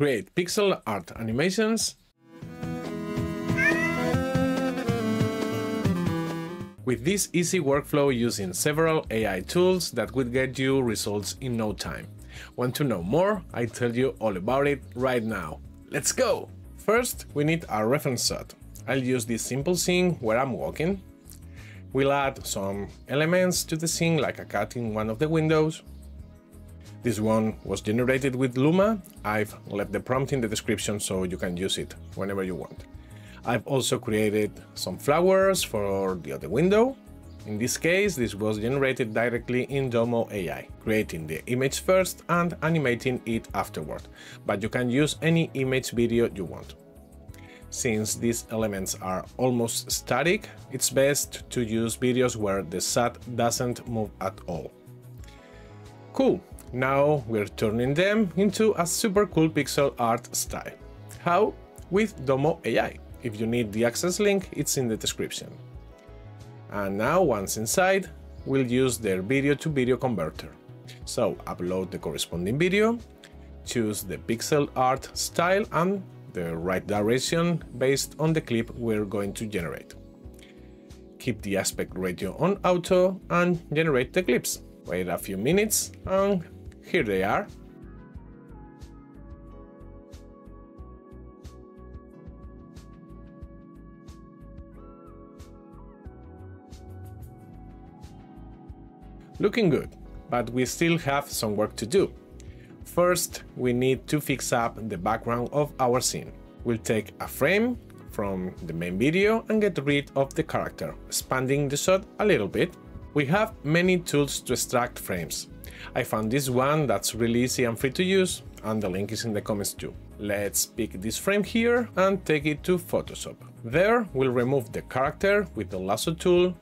create pixel art animations with this easy workflow using several AI tools that will get you results in no time. Want to know more? I tell you all about it right now. Let's go! First, we need a reference shot. I'll use this simple scene where I'm walking. We'll add some elements to the scene like a cat in one of the windows. This one was generated with Luma. I've left the prompt in the description so you can use it whenever you want. I've also created some flowers for the other window. In this case, this was generated directly in Domo AI, creating the image first and animating it afterward, but you can use any image video you want. Since these elements are almost static, it's best to use videos where the shot doesn't move at all. Cool, now we're turning them into a super cool pixel art style. How? With Domo AI. If you need the access link, it's in the description. And now, once inside, we'll use their video to video converter. So upload the corresponding video, choose the pixel art style and the right direction based on the clip we're going to generate. Keep the aspect ratio on auto and generate the clips. Wait a few minutes and here they are. Looking good, but we still have some work to do. First, we need to fix up the background of our scene. We'll take a frame from the main video and get rid of the character, expanding the shot a little bit. We have many tools to extract frames. I found this one that's really easy and free to use, and the link is in the comments too. Let's pick this frame here and take it to Photoshop. There, we'll remove the character with the lasso tool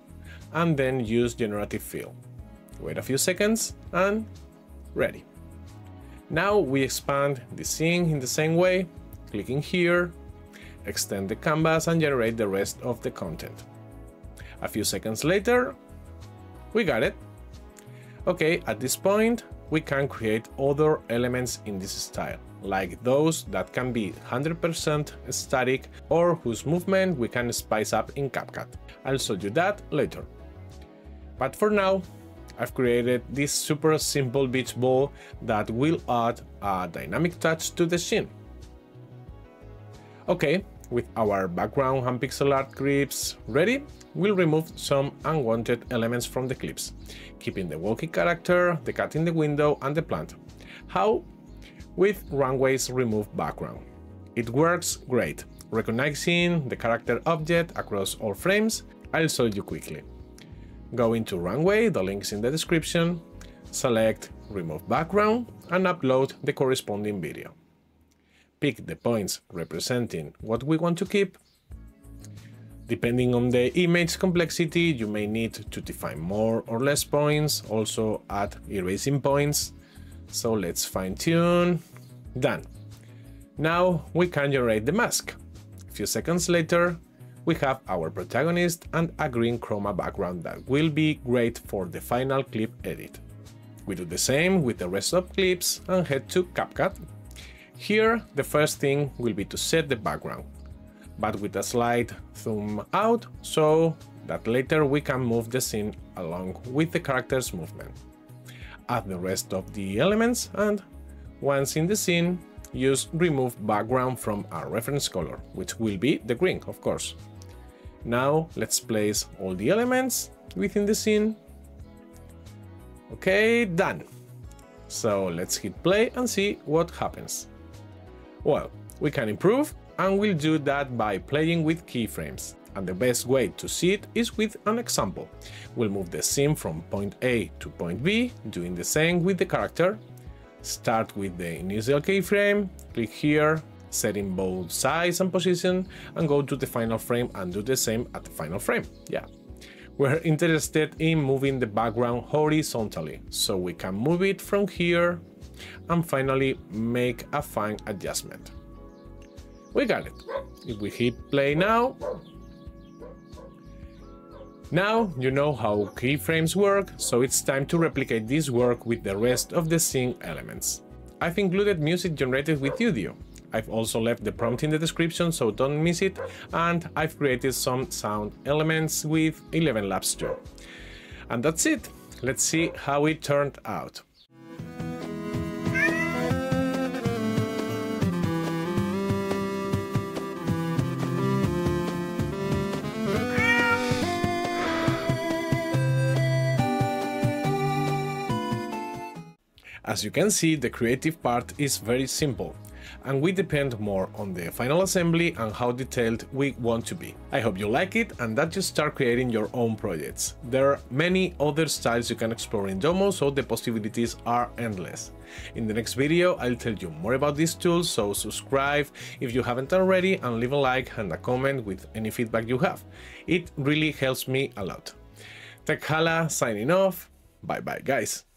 and then use generative fill. Wait a few seconds and ready. Now we expand the scene in the same way, clicking here, extend the canvas and generate the rest of the content. A few seconds later, we got it. Okay, at this point, we can create other elements in this style, like those that can be 100% static or whose movement we can spice up in CapCut. I'll show you that later. But for now, I've created this super simple beach ball that will add a dynamic touch to the scene. Okay, with our background and pixel art clips ready, we'll remove some unwanted elements from the clips, keeping the walkie character, the cat in the window and the plant. How? With Runway's remove background. It works great, recognizing the character object across all frames. I'll show you quickly. Go into Runway, the link's in the description, select Remove Background and upload the corresponding video. Pick the points representing what we want to keep. Depending on the image complexity, you may need to define more or less points, also add erasing points. So let's fine tune. Done. Now we can generate the mask. A few seconds later, we have our protagonist and a green chroma background that will be great for the final clip edit. We do the same with the rest of clips and head to CapCut. Here, the first thing will be to set the background, but with a slight zoom out so that later we can move the scene along with the character's movement. Add the rest of the elements and, once in the scene, use remove background from our reference color, which will be the green, of course. Now let's place all the elements within the scene. Okay, done. So let's hit play and see what happens. Well, we can improve and we'll do that by playing with keyframes. And the best way to see it is with an example. We'll move the scene from point A to point B, doing the same with the character. Start with the initial keyframe, click here, setting both size and position and go to the final frame and do the same at the final frame. Yeah. We're interested in moving the background horizontally, so we can move it from here and finally make a fine adjustment. We got it. If we hit play now, now you know how keyframes work, so it's time to replicate this work with the rest of the scene elements. I've included music generated with Udio. I've also left the prompt in the description so don't miss it, and I've created some sound elements with Eleven Labs too. And that's it. Let's see how it turned out. As you can see, the creative part is very simple, and we depend more on the final assembly and how detailed we want to be. I hope you like it and that you start creating your own projects. There are many other styles you can explore in Domo, so the possibilities are endless. In the next video, I'll tell you more about these tools, so subscribe if you haven't already and leave a like and a comment with any feedback you have. It really helps me a lot. TechHalla signing off. Bye bye guys.